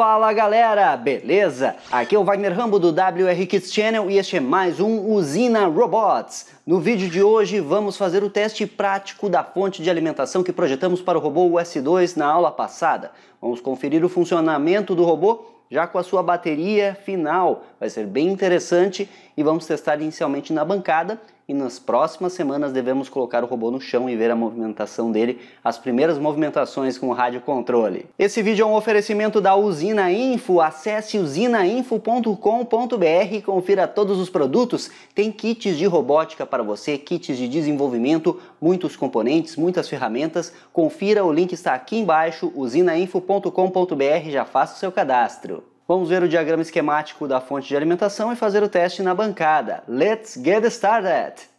Fala galera, beleza? Aqui é o Wagner Rambo do WR Kids Channel e este é mais um Usina Robots. No vídeo de hoje vamos fazer o teste prático da fonte de alimentação que projetamos para o robô US2 na aula passada. Vamos conferir o funcionamento do robô já com a sua bateria final. Vai ser bem interessante e vamos testar inicialmente na bancada e nas próximas semanas devemos colocar o robô no chão e ver a movimentação dele, as primeiras movimentações com o rádio controle. Esse vídeo é um oferecimento da Usina Info. Acesse usinainfo.com.br e confira todos os produtos. Tem kits de robótica para você, kits de desenvolvimento, muitos componentes, muitas ferramentas. Confira, o link está aqui embaixo, usinainfo.com.br, já faça o seu cadastro. Vamos ver o diagrama esquemático da fonte de alimentação e fazer o teste na bancada. Let's get started!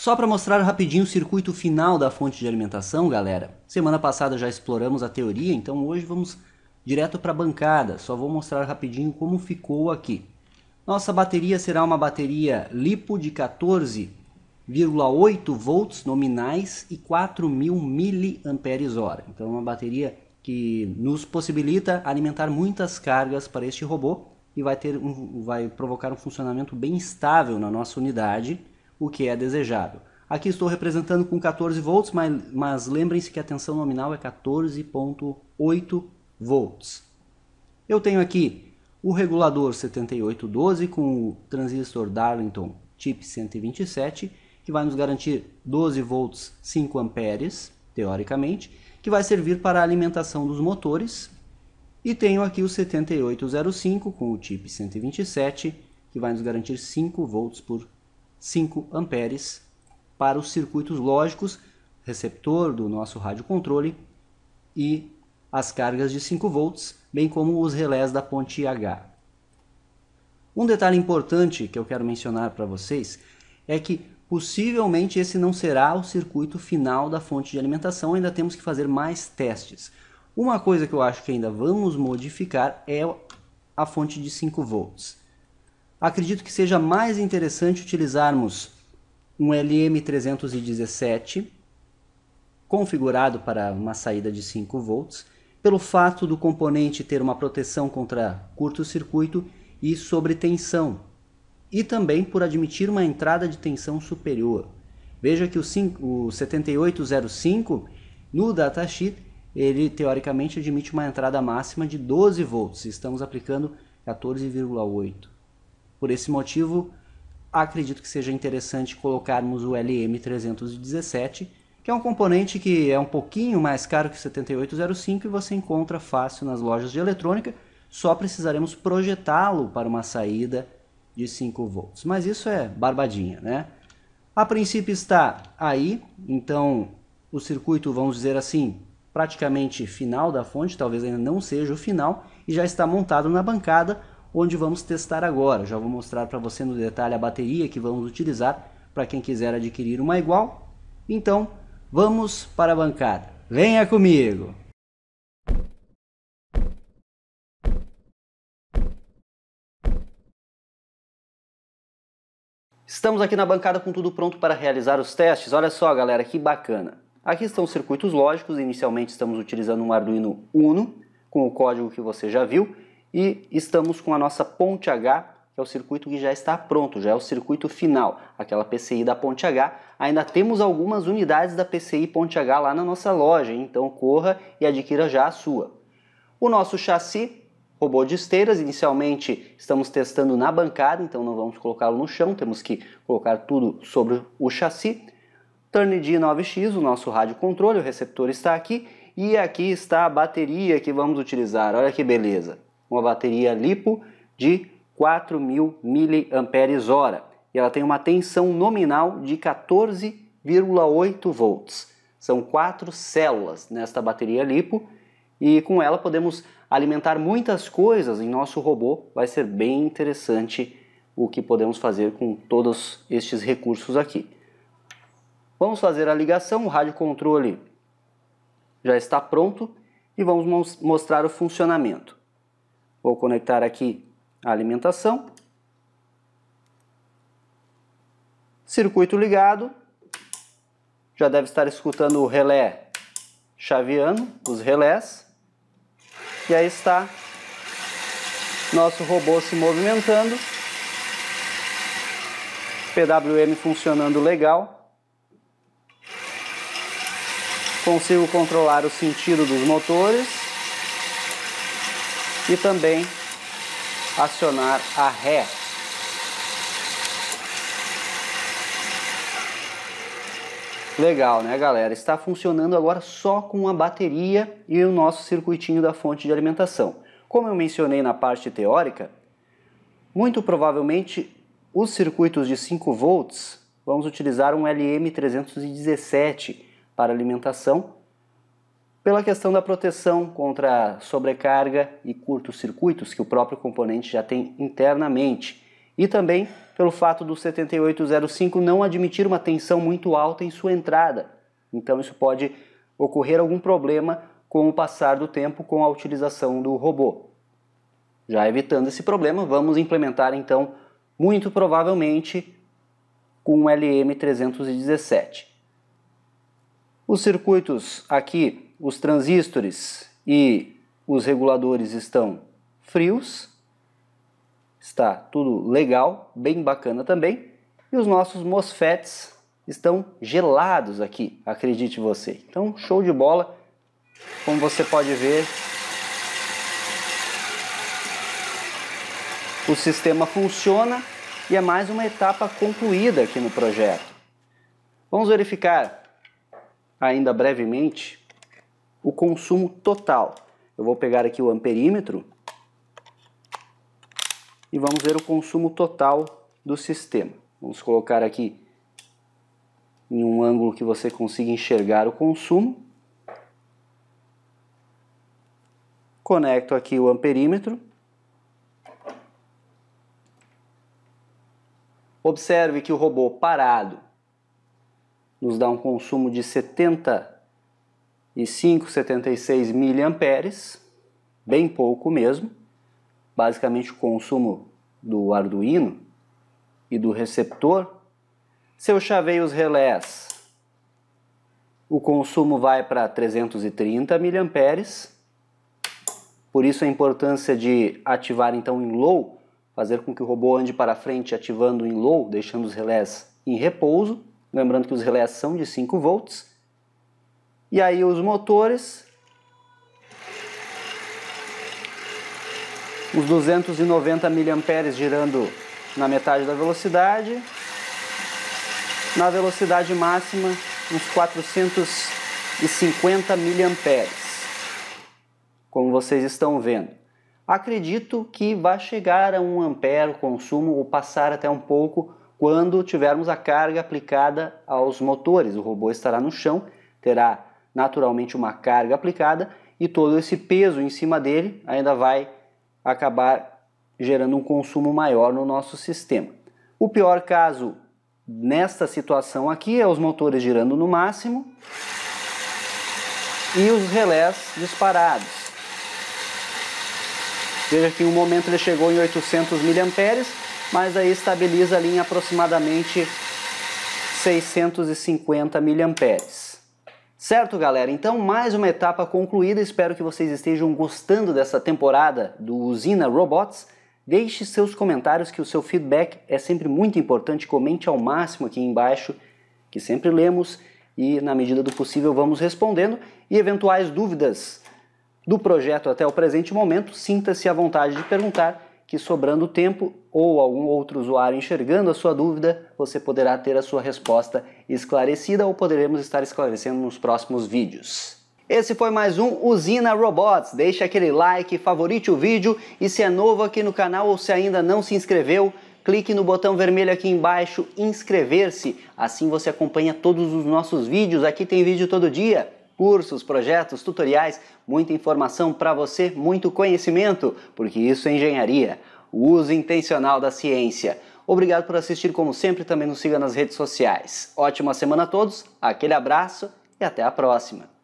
Só para mostrar rapidinho o circuito final da fonte de alimentação, galera. Semana passada já exploramos a teoria, então hoje vamos direto para a bancada. Só vou mostrar rapidinho como ficou aqui. Nossa bateria será uma bateria LiPo de 14,8 volts nominais e 4.000 mAh. Então uma bateria que nos possibilita alimentar muitas cargas para este robô e vai, ter um, vai provocar um funcionamento bem estável na nossa unidade, o que é desejável. Aqui estou representando com 14 volts, mas, mas lembrem-se que a tensão nominal é 14.8 volts. Eu tenho aqui o regulador 7812 com o transistor Darlington Chip 127, que vai nos garantir 12 volts 5 amperes, teoricamente, que vai servir para a alimentação dos motores. E tenho aqui o 7805 com o chip 127, que vai nos garantir 5 volts por 5 amperes para os circuitos lógicos, receptor do nosso rádio controle e as cargas de 5 volts, bem como os relés da ponte H. Um detalhe importante que eu quero mencionar para vocês é que possivelmente esse não será o circuito final da fonte de alimentação, ainda temos que fazer mais testes. Uma coisa que eu acho que ainda vamos modificar é a fonte de 5 volts. Acredito que seja mais interessante utilizarmos um LM317 configurado para uma saída de 5 volts pelo fato do componente ter uma proteção contra curto-circuito e sobretensão, e também por admitir uma entrada de tensão superior. Veja que o, 5, o 7805 no datasheet ele teoricamente admite uma entrada máxima de 12 volts, estamos aplicando 14,8. Por esse motivo, acredito que seja interessante colocarmos o LM317 que é um componente que é um pouquinho mais caro que o 7805 e você encontra fácil nas lojas de eletrônica, só precisaremos projetá-lo para uma saída de 5 volts. Mas isso é barbadinha, né? A princípio está aí, então o circuito, vamos dizer assim, praticamente final da fonte, talvez ainda não seja o final, e já está montado na bancada, onde vamos testar agora. Já vou mostrar para você no detalhe a bateria que vamos utilizar para quem quiser adquirir uma igual. Então, Vamos para a bancada. Venha comigo! Estamos aqui na bancada com tudo pronto para realizar os testes. Olha só, galera, que bacana. Aqui estão os circuitos lógicos. Inicialmente estamos utilizando um Arduino Uno, com o código que você já viu. E estamos com a nossa ponte H é o circuito que já está pronto, já é o circuito final, aquela PCI da Ponte H. Ainda temos algumas unidades da PCI Ponte H lá na nossa loja, então corra e adquira já a sua. O nosso chassi, robô de esteiras, inicialmente estamos testando na bancada, então não vamos colocá-lo no chão, temos que colocar tudo sobre o chassi. TurnD 9X, o nosso rádio controle, o receptor está aqui, e aqui está a bateria que vamos utilizar, olha que beleza. Uma bateria LiPo de 4.000 mAh e ela tem uma tensão nominal de 14,8 volts. São quatro células nesta bateria LiPo e com ela podemos alimentar muitas coisas em nosso robô. Vai ser bem interessante o que podemos fazer com todos estes recursos aqui. Vamos fazer a ligação, o rádio controle já está pronto e vamos mostrar o funcionamento. Vou conectar aqui a alimentação. Circuito ligado, já deve estar escutando o relé chaveando, os relés. E aí está nosso robô se movimentando. PWM funcionando legal. Consigo controlar o sentido dos motores e também acionar a ré. Legal, né, galera? Está funcionando agora só com a bateria e o nosso circuitinho da fonte de alimentação. Como eu mencionei na parte teórica, muito provavelmente os circuitos de 5 volts vamos utilizar um LM317 para alimentação, pela questão da proteção contra sobrecarga e curtos-circuitos que o próprio componente já tem internamente, e também pelo fato do 7805 não admitir uma tensão muito alta em sua entrada. Então isso pode ocorrer algum problema com o passar do tempo com a utilização do robô. Já evitando esse problema, vamos implementar então, muito provavelmente, com o LM317. Os circuitos aqui, os transistores e os reguladores estão frios, está tudo legal, bem bacana também. E os nossos MOSFETs estão gelados aqui, acredite você. Então, show de bola. Como você pode ver, O sistema funciona e é mais uma etapa concluída aqui no projeto. Vamos verificar ainda brevemente o consumo total. Eu vou pegar aqui o amperímetro e vamos ver o consumo total do sistema. Vamos colocar aqui em um ângulo que você consiga enxergar o consumo. Conecto aqui o amperímetro Observe que o robô parado nos dá um consumo de 75, 76 miliamperes, bem pouco mesmo. Basicamente o consumo do Arduino e do receptor. Se eu chavei os relés, o consumo vai para 330 miliamperes. Por isso a importância de ativar então em low fazer com que o robô ande para frente ativando em low, deixando os relés em repouso, lembrando que os relés são de 5 volts. E aí os motores, os 290 mA girando na metade da velocidade, na velocidade máxima uns 450 mA, como vocês estão vendo. Acredito que vai chegar a 1 ampere o consumo ou passar até um pouco quando tivermos a carga aplicada aos motores. O robô estará no chão, terá naturalmente uma carga aplicada e todo esse peso em cima dele ainda vai acabar gerando um consumo maior no nosso sistema. O pior caso nesta situação aqui é os motores girando no máximo e os relés disparados. Veja que em um momento ele chegou em 800 mA, mas aí estabiliza ali em aproximadamente 650 mA. Certo, galera? Então, mais uma etapa concluída. Espero que vocês estejam gostando dessa temporada do Usina Robots. Deixe seus comentários, que o seu feedback é sempre muito importante. Comente ao máximo aqui embaixo, que sempre lemos e, na medida do possível, vamos respondendo. E eventuais dúvidas do projeto até o presente momento, sinta-se à vontade de perguntar, que sobrando tempo ou algum outro usuário enxergando a sua dúvida, você poderá ter a sua resposta esclarecida ou poderemos estar esclarecendo nos próximos vídeos. Esse foi mais um Usina Robots. Deixe aquele like, favorite o vídeo e se é novo aqui no canal ou se ainda não se inscreveu, clique no botão vermelho aqui embaixo, inscrever-se. Assim você acompanha todos os nossos vídeos. Aqui tem vídeo todo dia cursos, projetos, tutoriais, muita informação para você, muito conhecimento, porque isso é engenharia, o uso intencional da ciência. Obrigado por assistir, como sempre, também nos siga nas redes sociais. Ótima semana a todos, aquele abraço e até a próxima!